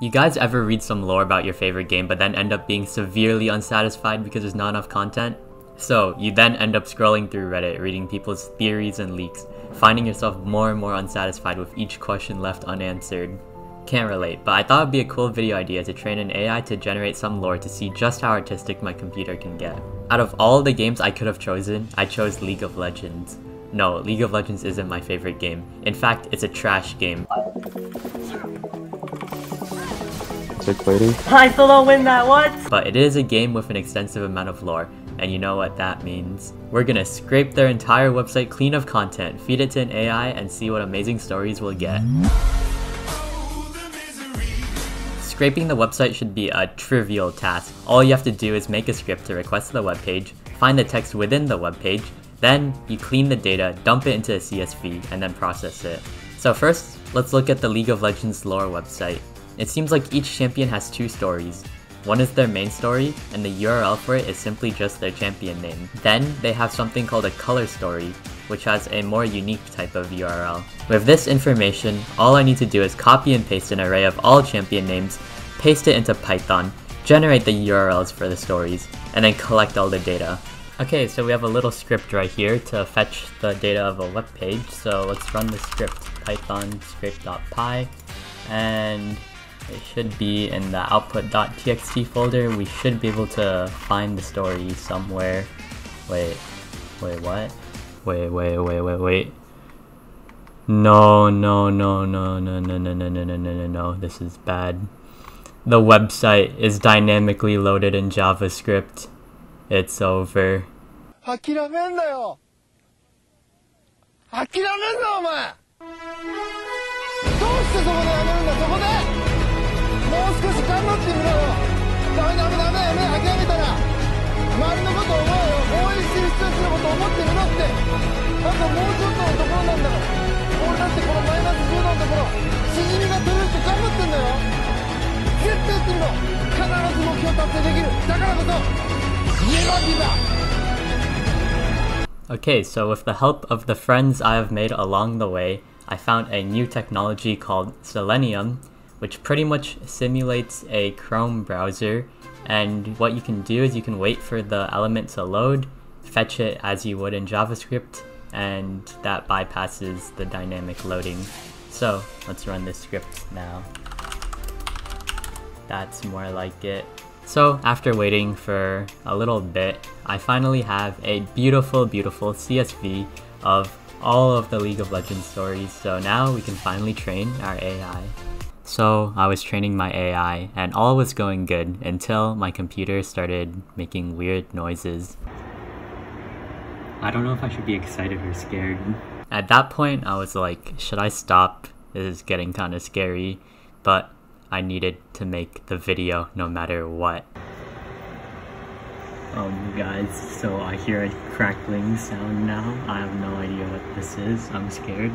You guys ever read some lore about your favorite game but then end up being severely unsatisfied because there's not enough content? So, you then end up scrolling through Reddit, reading people's theories and leaks, finding yourself more and more unsatisfied with each question left unanswered. Can't relate, but I thought it'd be a cool video idea to train an AI to generate some lore to see just how artistic my computer can get. Out of all the games I could have chosen, I chose League of Legends. No, League of Legends isn't my favorite game. In fact, it's a trash game. Waiting. I still don't win that, what? But it is a game with an extensive amount of lore, and you know what that means. We're gonna scrape their entire website clean of content, feed it to an AI, and see what amazing stories we'll get. Scraping the website should be a trivial task. All you have to do is make a script to request the webpage, find the text within the webpage, then you clean the data, dump it into a CSV, and then process it. So first, let's look at the League of Legends lore website. It seems like each champion has two stories. One is their main story, and the URL for it is simply just their champion name. Then, they have something called a color story, which has a more unique type of URL. With this information, all I need to do is copy and paste an array of all champion names, paste it into Python, generate the URLs for the stories, and then collect all the data. Okay, so we have a little script right here to fetch the data of a web page. So let's run the script python scrape.py and it should be in the output.txt folder. We should be able to find the story somewhere. Wait, wait, what? Wait, wait, wait, wait, wait. No, no, no, no, no, no, no, no, no, no, no, no, no. This is bad. The website is dynamically loaded in JavaScript. It's over. 諦めんなよ諦めんなお前どうしてそこでやめるんだそこでもう 少し頑張ってみろよダメダメダメダメ諦めたら周りのこと思うよ応援してる人たちのこと思ってみろってあともうちょっとのところなんだろ俺だってこのマイナス10度のところしじみが取れるって頑張ってんだよ絶対やってみろ必ず目標達成できるだからこそ Never give up! Okay, so with the help of the friends I have made along the way, I found a new technology called Selenium, which pretty much simulates a Chrome browser. And what you can do is you can wait for the element to load, fetch it as you would in JavaScript, and that bypasses the dynamic loading. So let's run this script now. That's more like it. So after waiting for a little bit, I finally have a beautiful, beautiful CSV of all of the League of Legends stories, so now we can finally train our AI. So I was training my AI, and all was going good until my computer started making weird noises. I don't know if I should be excited or scared. At that point, I was like, should I stop? This is getting kind of scary, but I needed to make the video no matter what. Um guys, so I hear a crackling sound now. I have no idea what this is. I'm scared.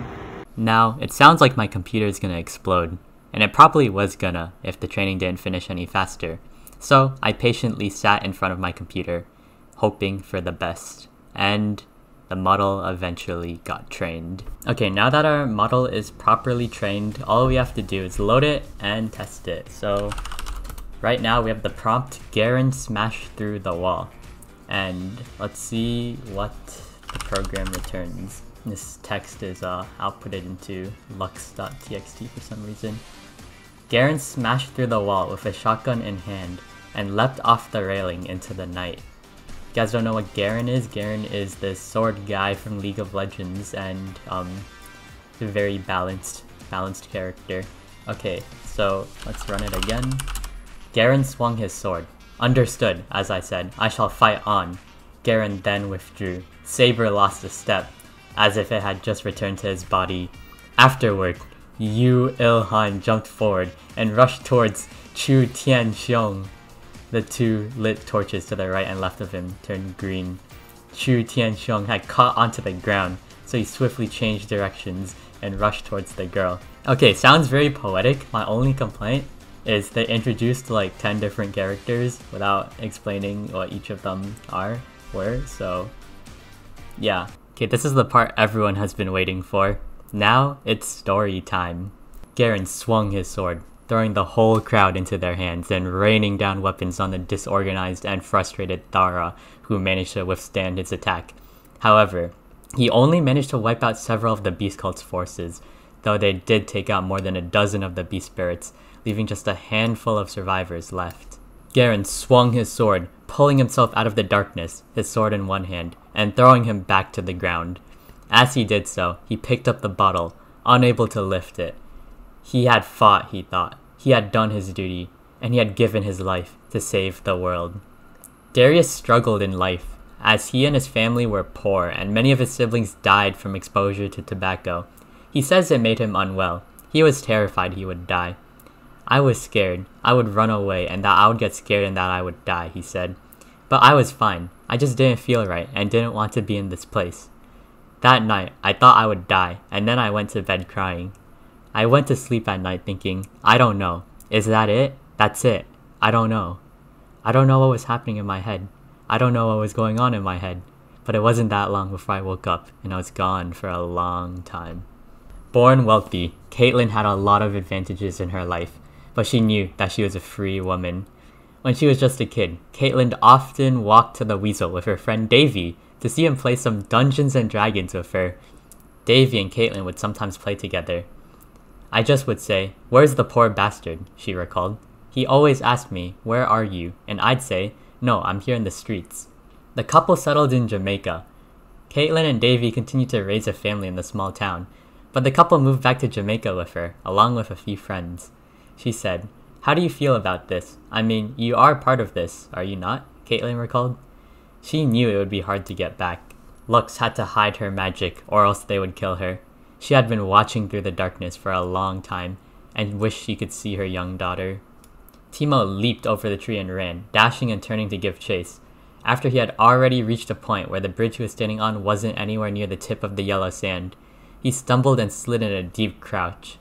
Now, it sounds like my computer is gonna explode. And it probably was gonna if the training didn't finish any faster. So I patiently sat in front of my computer, hoping for the best. And the model eventually got trained. Okay, now that our model is properly trained, all we have to do is load it and test it. So right now we have the prompt Garen smash through the wall. And let's see what the program returns. This text is uh, outputted into lux.txt for some reason. Garen smashed through the wall with a shotgun in hand and leapt off the railing into the night you guys don't know what Garen is, Garen is this sword guy from League of Legends and um, a very balanced, balanced character. Okay, so let's run it again. Garen swung his sword. Understood, as I said. I shall fight on. Garen then withdrew. Saber lost a step, as if it had just returned to his body. Afterward, Yu Ilhan jumped forward and rushed towards Chu Tianxiong. The two lit torches to the right and left of him turned green. Chu Tianxiong had caught onto the ground, so he swiftly changed directions and rushed towards the girl. Okay, sounds very poetic. My only complaint is they introduced like 10 different characters without explaining what each of them are, were, so yeah. Okay, this is the part everyone has been waiting for. Now it's story time. Garen swung his sword, throwing the whole crowd into their hands and raining down weapons on the disorganized and frustrated Thara, who managed to withstand his attack. However, he only managed to wipe out several of the Beast Cult's forces, though they did take out more than a dozen of the Beast Spirits, leaving just a handful of survivors left. Garen swung his sword, pulling himself out of the darkness, his sword in one hand, and throwing him back to the ground. As he did so, he picked up the bottle, unable to lift it. He had fought, he thought. He had done his duty, and he had given his life to save the world. Darius struggled in life, as he and his family were poor, and many of his siblings died from exposure to tobacco. He says it made him unwell. He was terrified he would die. I was scared. I would run away and that I would get scared and that I would die, he said. But I was fine. I just didn't feel right and didn't want to be in this place. That night, I thought I would die, and then I went to bed crying. I went to sleep at night thinking, I don't know. Is that it? That's it. I don't know. I don't know what was happening in my head. I don't know what was going on in my head. But it wasn't that long before I woke up, and I was gone for a long time. Born wealthy, Caitlyn had a lot of advantages in her life, but she knew that she was a free woman. When she was just a kid, Caitlyn often walked to the Weasel with her friend Davy to see him play some Dungeons and Dragons with her. Davy and Caitlyn would sometimes play together. I just would say, Where's the poor bastard? she recalled. He always asked me, Where are you? And I'd say, No, I'm here in the streets. The couple settled in Jamaica. Caitlyn and Davy continued to raise a family in the small town, but the couple moved back to Jamaica with her, along with a few friends. She said, How do you feel about this? I mean, you are part of this, are you not? Caitlyn recalled. She knew it would be hard to get back. Lux had to hide her magic, or else they would kill her. She had been watching through the darkness for a long time, and wished she could see her young daughter. Teemo leaped over the tree and ran, dashing and turning to give chase. After he had already reached a point where the bridge he was standing on wasn't anywhere near the tip of the yellow sand, he stumbled and slid in a deep crouch.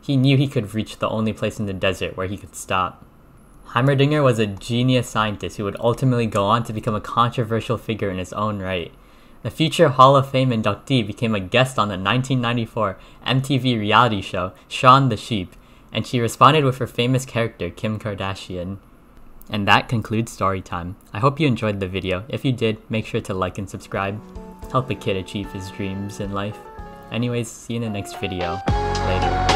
He knew he could reach the only place in the desert where he could stop. Heimerdinger was a genius scientist who would ultimately go on to become a controversial figure in his own right. The future Hall of Fame inductee became a guest on the 1994 MTV reality show Shaun the Sheep, and she responded with her famous character Kim Kardashian. And that concludes story time. I hope you enjoyed the video. If you did, make sure to like and subscribe. Help a kid achieve his dreams in life. Anyways, see you in the next video. Later.